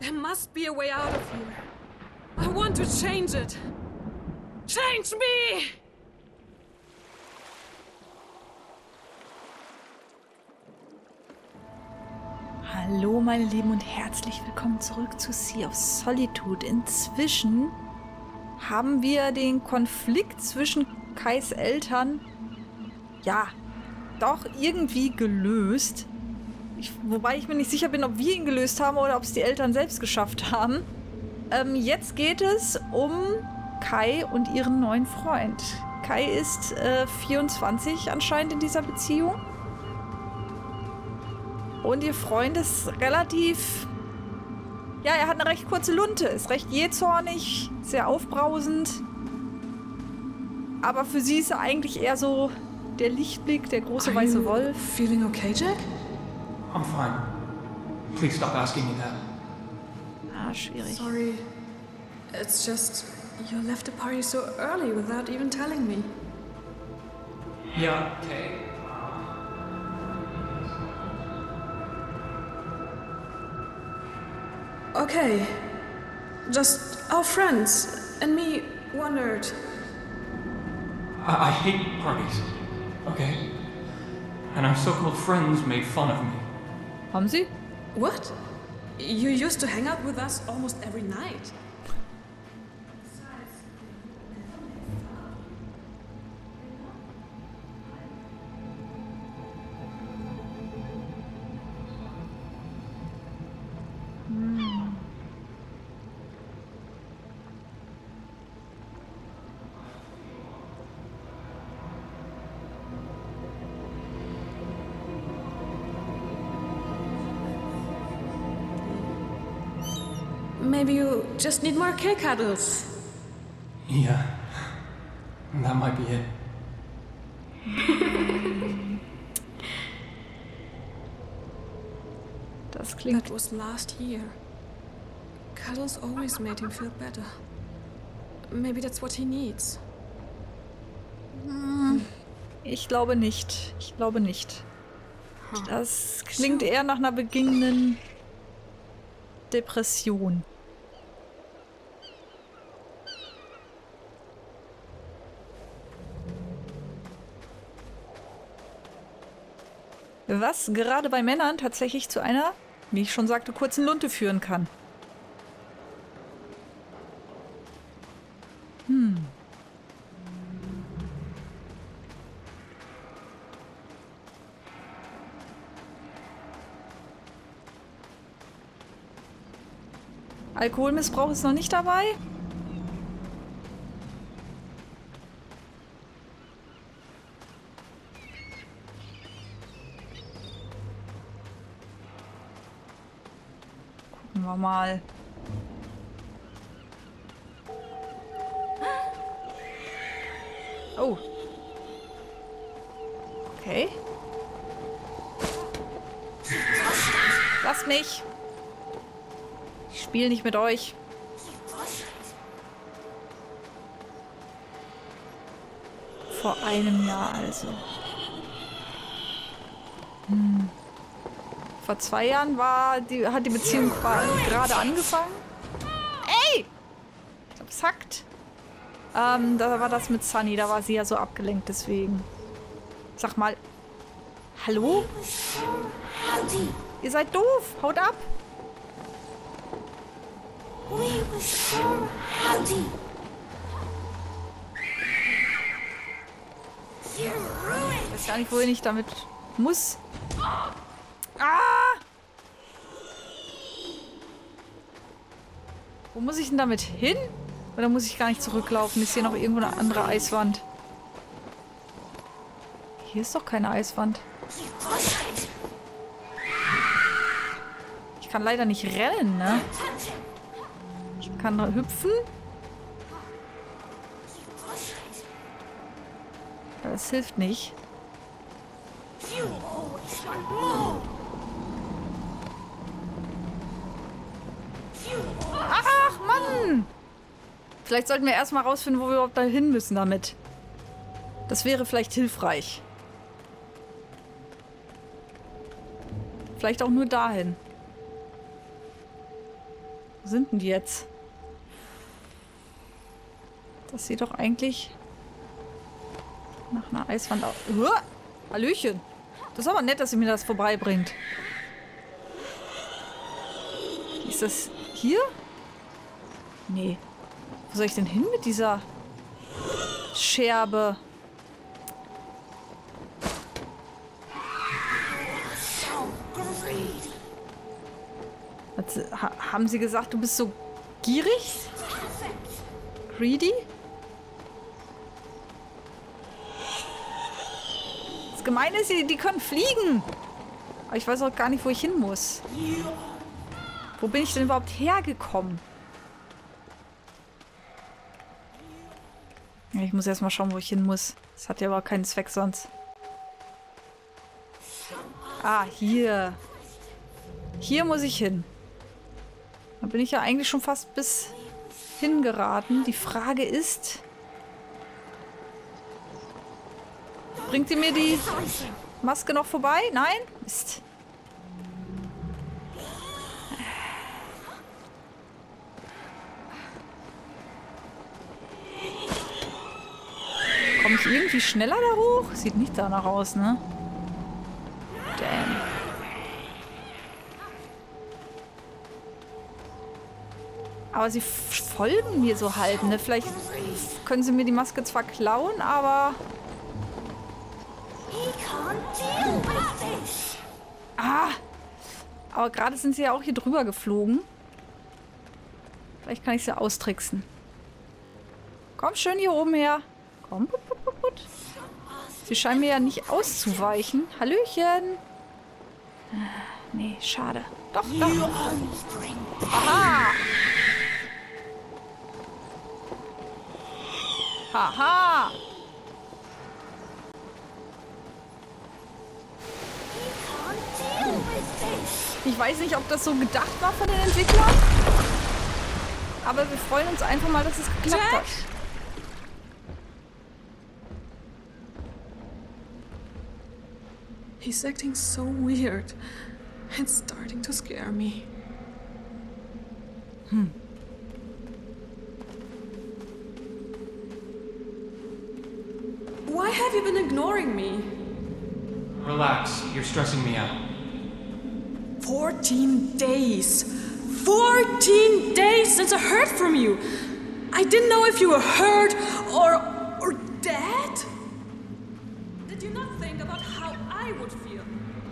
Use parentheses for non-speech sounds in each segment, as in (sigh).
There must be a way out of here. I want to change it. Change me! Hallo meine Lieben und herzlich willkommen zurück zu Sea of Solitude. Inzwischen haben wir den Konflikt zwischen Kais Eltern ja doch irgendwie gelöst. Ich, wobei ich mir nicht sicher bin, ob wir ihn gelöst haben oder ob es die Eltern selbst geschafft haben. Ähm, jetzt geht es um Kai und ihren neuen Freund. Kai ist äh, 24 anscheinend in dieser Beziehung. Und ihr Freund ist relativ... Ja, er hat eine recht kurze Lunte, ist recht jähzornig, sehr aufbrausend. Aber für sie ist er eigentlich eher so der Lichtblick, der große Are weiße Wolf. Feeling okay, Jack? I'm fine. Please stop asking me that. Ah, schwierig. Sorry. It's just you left the party so early without even telling me. Yeah, okay. Okay. Just our friends and me wondered. I, I hate parties. Okay? And our so called friends made fun of me. Haben sie? What? You used to hang out with us almost every night. Maybe you just need more K cuddles. Yeah. That might be it. (laughs) Das klingt... That was last year. Cuddles always made him feel better. Maybe that's what he needs. Ich glaube nicht. Ich glaube nicht. Das klingt eher nach einer beginnenden Depression. Was gerade bei Männern tatsächlich zu einer, wie ich schon sagte, kurzen Lunte führen kann. Alkoholmissbrauch ist noch nicht dabei. Gucken wir mal. Oh. Okay. Lass mich. Ich spiele nicht mit euch. Vor einem Jahr also. Hm. Vor zwei Jahren war die, hat die Beziehung gerade angefangen. Ey! Ich es hackt. Ähm, da war das mit Sunny, da war sie ja so abgelenkt, deswegen. Sag mal. Hallo? Ihr seid doof. Haut ab. Ich weiß gar nicht, wohin ich damit muss. Ah! Wo muss ich denn damit hin? Oder muss ich gar nicht zurücklaufen? Ist hier noch irgendwo eine andere Eiswand? Hier ist doch keine Eiswand. Ich kann leider nicht rennen, ne? Ich kann hüpfen. Das hilft nicht. Vielleicht sollten wir erstmal rausfinden, wo wir überhaupt dahin müssen damit. Das wäre vielleicht hilfreich. Vielleicht auch nur dahin. Wo sind denn die jetzt? Das sieht doch eigentlich nach einer Eiswand aus. Uah! Hallöchen. Das ist aber nett, dass sie mir das vorbeibringt. Ist das hier? Nee. Wo soll ich denn hin mit dieser Scherbe? Haben sie gesagt, du bist so gierig? Greedy? Das Gemeine ist, die können fliegen. Aber ich weiß auch gar nicht, wo ich hin muss. Wo bin ich denn überhaupt hergekommen? Ich muss erstmal schauen, wo ich hin muss. Das hat ja aber keinen Zweck sonst. Ah, hier. Hier muss ich hin. Da bin ich ja eigentlich schon fast bis hingeraten. Die Frage ist... Bringt sie mir die Maske noch vorbei? Nein? Mist. Komme ich irgendwie schneller da hoch? Sieht nicht danach aus, ne? Damn. Aber sie folgen mir so halb, ne? Vielleicht können sie mir die Maske zwar klauen, aber... Ah! Aber gerade sind sie ja auch hier drüber geflogen. Vielleicht kann ich sie austricksen. Komm schön hier oben her. Komm. Sie scheinen mir ja nicht auszuweichen. Hallöchen. Nee, schade. Doch, doch. Aha! Haha! Ich weiß nicht, ob das so gedacht war von den Entwicklern. Aber wir freuen uns einfach mal, dass es geklappt Jack? hat. He's acting so weird. It's starting to scare me. Hmm. Why have you been ignoring me? Relax, you're stressing me out. 14 days. 14 days since I heard from you. I didn't know if you were hurt or or dead. Did you not think about how I would feel,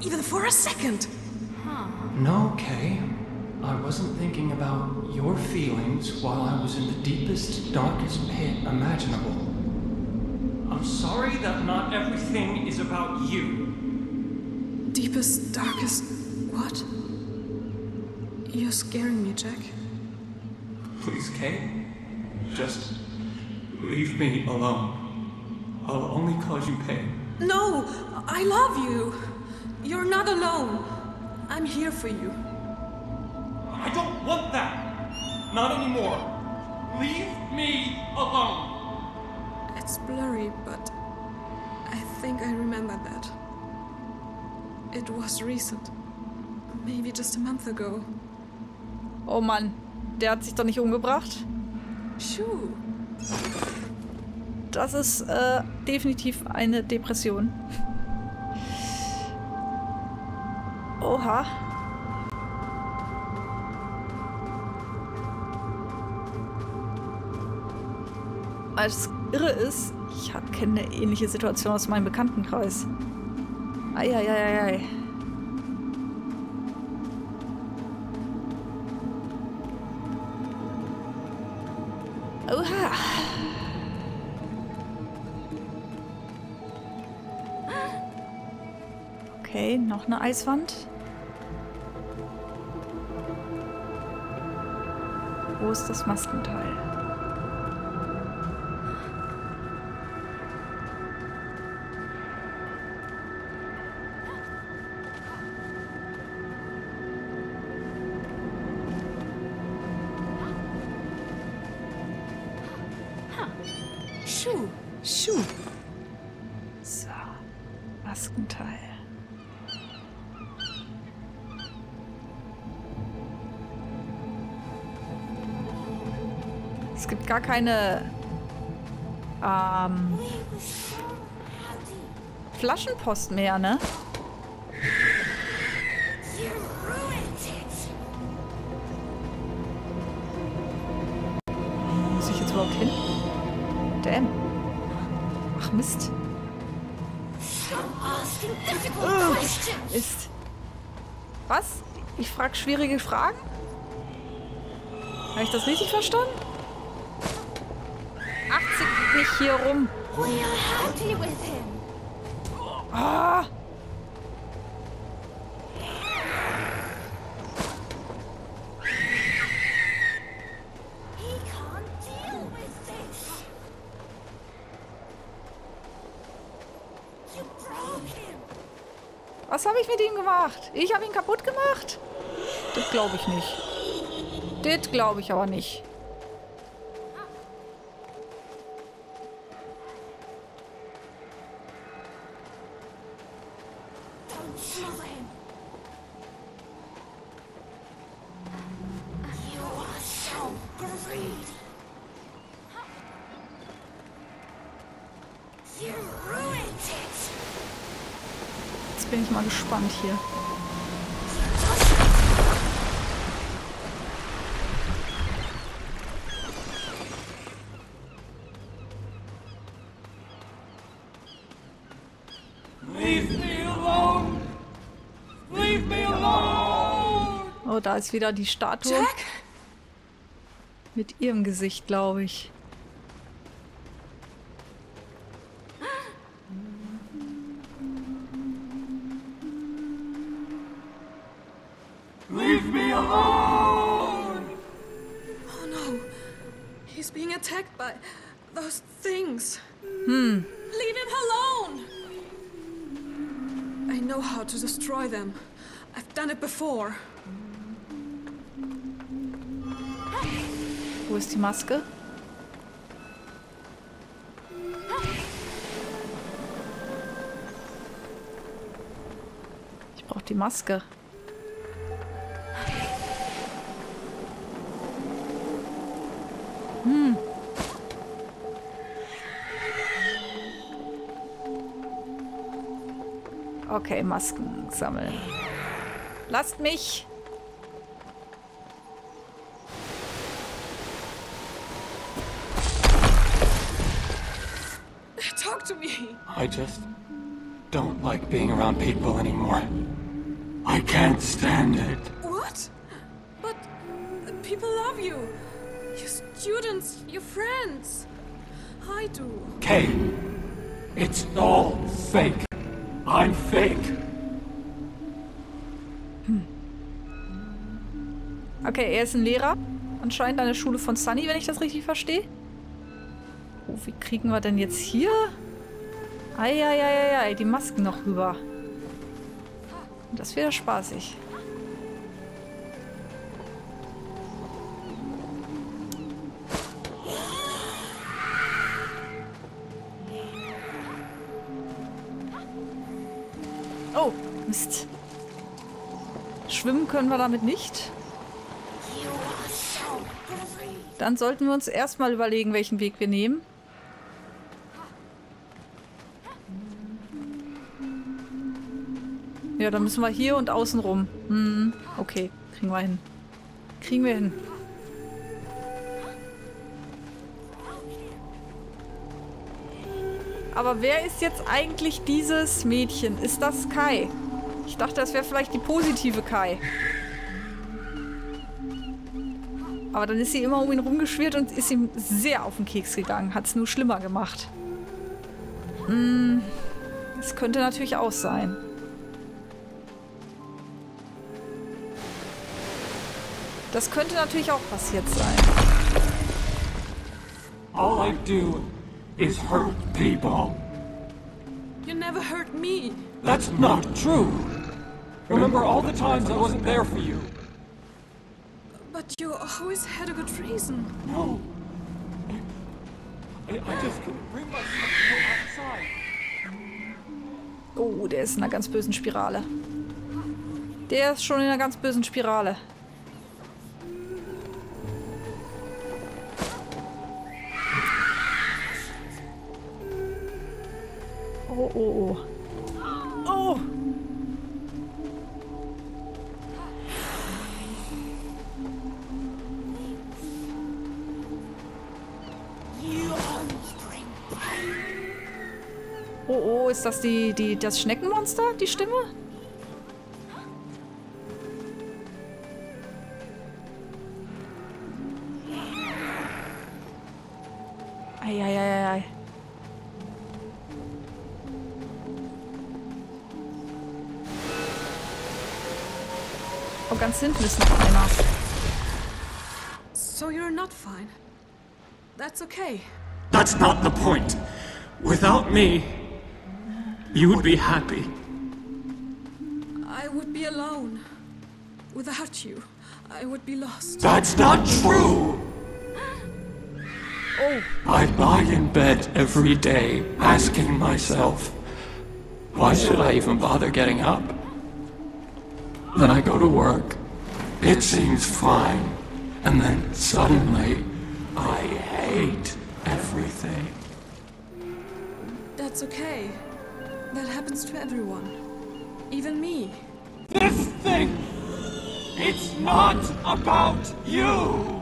even for a second? No, Kay. I wasn't thinking about your feelings while I was in the deepest, darkest pit imaginable. I'm sorry that not everything is about you. Deepest, darkest. What? You're scaring me, Jack. Please, Kay. Just leave me alone. I'll only cause you pain. No, I love you. You're not alone. I'm here for you. I don't want that. Not anymore. Leave me alone. It's blurry, but I think I remember that. It was recent. Maybe just a month ago. Oh Mann, der hat sich doch nicht umgebracht. Shoo. Das ist äh, definitiv eine Depression. Oha. Als irre ist, ich kenne eine ähnliche Situation aus meinem Bekanntenkreis. Eieieiei. Oha. Okay, noch eine Eiswand. Ist das Maskenteil? Shoo. Shoo. So, Maskenteil. Es gibt gar keine ähm, Flaschenpost mehr, ne? Muss ich jetzt überhaupt hin? Damn. Ach Mist. Ist. Was? Ich frage schwierige Fragen? Habe ich das richtig verstanden? 80 nicht hier rum. Ah! Was habe ich mit ihm gemacht? Ich habe ihn kaputt gemacht? Das glaube ich nicht. Das glaube ich aber nicht. Jetzt bin ich mal gespannt hier. Da ist wieder die Statue Jack? mit ihrem Gesicht, glaube ich. Leave me alone! Oh no. He's being attacked by those things. Hmm. Leave him alone! I know how to destroy them. I've done it before. Ist die Maske? Ich brauche die Maske. Hm. Okay, Masken sammeln. Lasst mich! I just don't like being around people anymore. I can't stand it. What? But people love you. Your students, your friends. I do. Kay, it's all fake. I'm fake. Okay, er ist ein Lehrer. Anscheinend an der Schule von Sunny, wenn ich das richtig verstehe. Oh, wie kriegen wir denn jetzt hier? Eieieiei, die Masken noch rüber. Das wäre spaßig. Oh, Mist. Schwimmen können wir damit nicht. Dann sollten wir uns erstmal überlegen, welchen Weg wir nehmen. Ja, dann müssen wir hier und außen rum. Hm, okay, kriegen wir hin. Kriegen wir hin. Aber wer ist jetzt eigentlich dieses Mädchen? Ist das Kai? Ich dachte, das wäre vielleicht die positive Kai. Aber dann ist sie immer um ihn rumgeschwirrt und ist ihm sehr auf den Keks gegangen. Hat es nur schlimmer gemacht. Hm, das könnte natürlich auch sein. Das könnte natürlich auch passiert sein. All I do is hurt people. You never hurt me. That's not true. Remember all the times I wasn't there for you. But you always had a good reason. No. I, I just couldn't bring myself to go outside. Oh, der ist in einer ganz bösen Spirale. Der ist schon in einer ganz bösen Spirale. Oh, oh, oh. Oh! Oh, oh, ist das die, die, das Schneckenmonster, die Stimme? Ganz hinten ist. So you're not fine. That's okay. That's not the point. Without me, you would be happy. I would be alone. Without you, I would be lost. That's not true! Oh, I lie in bed every day asking myself, why should I even bother getting up? Then I go to work. It seems fine. And then suddenly, I hate everything. That's okay. That happens to everyone. Even me. This thing, it's not about you!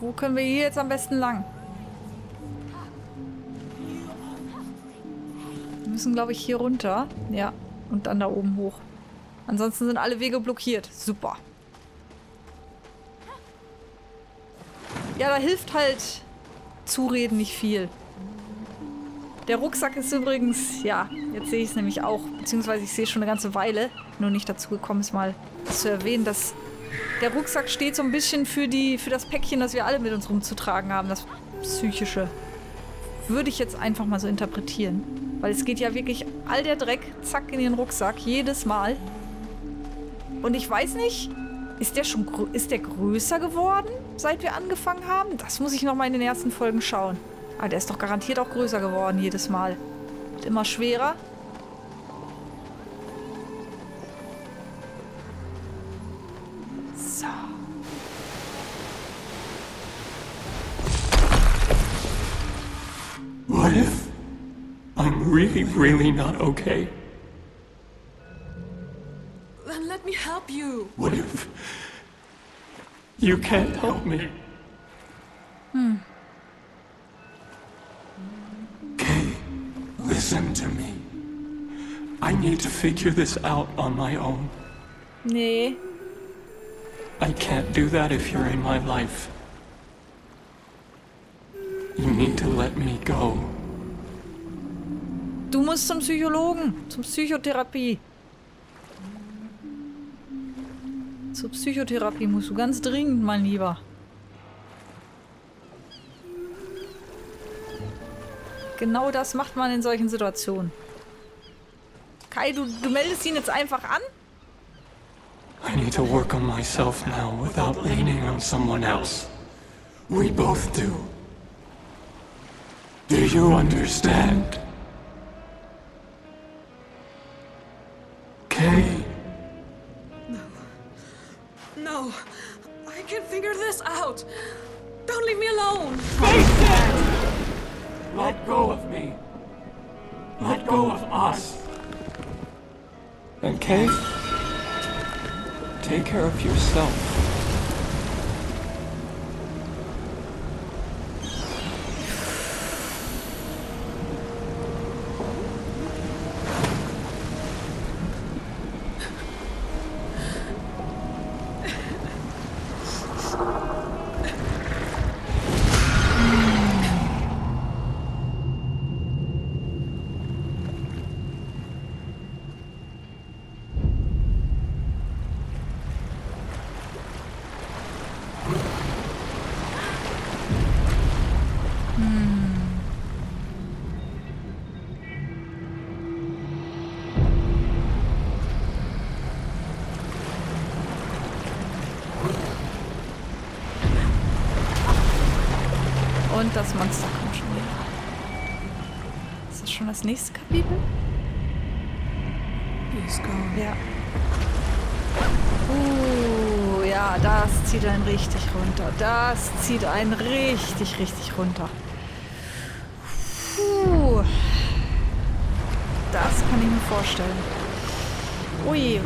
wo können wir hier jetzt am besten lang? Wir müssen, glaube ich, hier runter. Ja, und dann da oben hoch. Ansonsten sind alle Wege blockiert. Super. Ja, da hilft halt Zureden nicht viel. Der Rucksack ist übrigens, ja, jetzt sehe ich es nämlich auch, beziehungsweise ich sehe es schon eine ganze Weile, nur nicht dazu gekommen ist, mal zu erwähnen, dass der Rucksack steht so ein bisschen für, die, für das Päckchen, das wir alle mit uns rumzutragen haben, das psychische. Würde ich jetzt einfach mal so interpretieren. Weil es geht ja wirklich all der Dreck, zack, in den Rucksack, jedes Mal. Und ich weiß nicht, ist der schon ist der größer geworden, seit wir angefangen haben? Das muss ich noch mal in den ersten Folgen schauen. Aber der ist doch garantiert auch größer geworden jedes Mal. Und immer schwerer. So. What if I'm really, really not okay? Help you. What if you can't help me? Hmm. Kay, listen to me. I need to figure this out on my own. Nee. I can't do that if you're in my life. You need to let me go. Du musst zum Psychologen, zum Psychotherapie. Zur Psychotherapie musst du ganz dringend, mein Lieber. Genau das macht man in solchen Situationen. Kai, du, du meldest ihn jetzt einfach an? I need to work on myself now without leaning on someone else. We both do. Do you understand? Kay, out. Don't leave me alone. let go of me. Let go of us. And Kay, take care of yourself. Und das Monster kommt schon wieder. Ist das schon das nächste Kapitel? Ja. Uh, ja, das zieht einen richtig runter. Das zieht einen richtig, richtig runter. Puh. Das kann ich mir vorstellen. Ui, ui.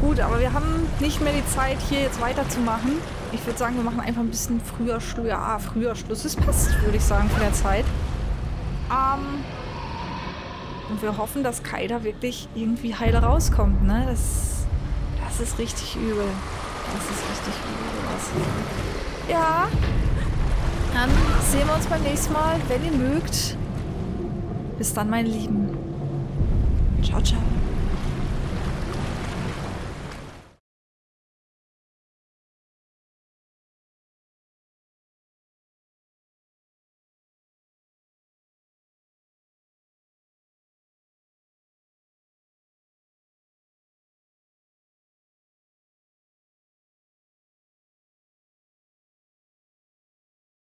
Gut, aber wir haben nicht mehr die Zeit, hier jetzt weiterzumachen. Ich würde sagen, wir machen einfach ein bisschen früher Schluss. Ja, früher Schluss. Es passt, würde ich sagen, von der Zeit. Ähm, und wir hoffen, dass Kai da wirklich irgendwie heil rauskommt, ne? Das, das ist richtig übel. Das ist richtig übel. Was. Ja. Dann sehen wir uns beim nächsten Mal, wenn ihr mögt. Bis dann, meine Lieben. Ciao, ciao.